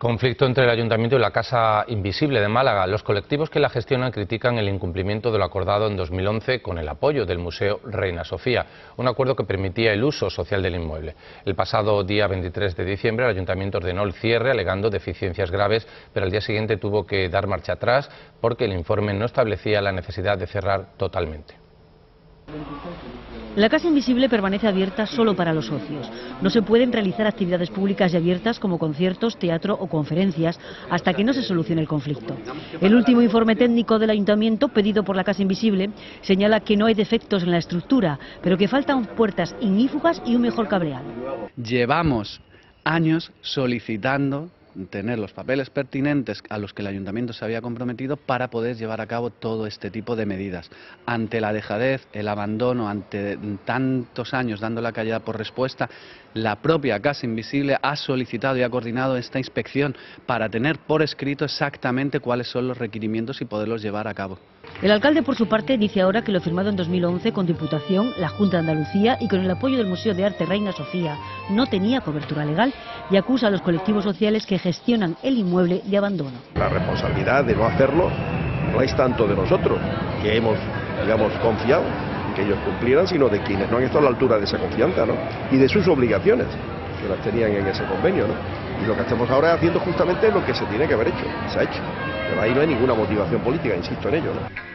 Conflicto entre el Ayuntamiento y la Casa Invisible de Málaga. Los colectivos que la gestionan critican el incumplimiento de lo acordado en 2011 con el apoyo del Museo Reina Sofía, un acuerdo que permitía el uso social del inmueble. El pasado día 23 de diciembre el Ayuntamiento ordenó el cierre alegando deficiencias graves, pero al día siguiente tuvo que dar marcha atrás porque el informe no establecía la necesidad de cerrar totalmente. La Casa Invisible permanece abierta solo para los socios. No se pueden realizar actividades públicas y abiertas como conciertos, teatro o conferencias hasta que no se solucione el conflicto. El último informe técnico del Ayuntamiento, pedido por la Casa Invisible, señala que no hay defectos en la estructura, pero que faltan puertas ignífugas y un mejor cableado. Llevamos años solicitando tener los papeles pertinentes a los que el ayuntamiento se había comprometido para poder llevar a cabo todo este tipo de medidas. Ante la dejadez, el abandono, ante tantos años dando la callada por respuesta, la propia Casa Invisible ha solicitado y ha coordinado esta inspección para tener por escrito exactamente cuáles son los requerimientos y poderlos llevar a cabo. El alcalde, por su parte, dice ahora que lo firmado en 2011 con Diputación, la Junta de Andalucía y con el apoyo del Museo de Arte Reina Sofía no tenía cobertura legal y acusa a los colectivos sociales que gestionan el inmueble de abandono. La responsabilidad de no hacerlo no es tanto de nosotros, que hemos, digamos, confiado en que ellos cumplieran, sino de quienes no han estado a la altura de esa confianza, ¿no? Y de sus obligaciones, que las tenían en ese convenio, ¿no? Y lo que estamos ahora es haciendo justamente lo que se tiene que haber hecho, se ha hecho. Pero ahí no hay ninguna motivación política, insisto en ello.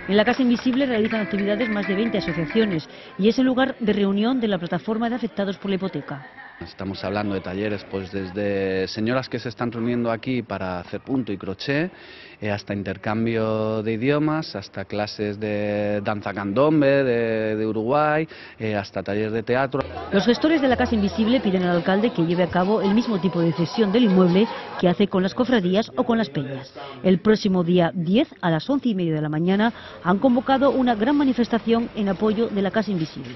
En la Casa Invisible realizan actividades más de 20 asociaciones y es el lugar de reunión de la plataforma de afectados por la hipoteca. Estamos hablando de talleres pues desde señoras que se están reuniendo aquí para hacer punto y crochet, eh, hasta intercambio de idiomas, hasta clases de danza candombe de, Uruguay, eh, hasta talleres de teatro. Los gestores de la Casa Invisible piden al alcalde que lleve a cabo el mismo tipo de cesión del inmueble que hace con las cofradías o con las peñas. El próximo día 10 a las 11 y media de la mañana han convocado una gran manifestación en apoyo de la Casa Invisible.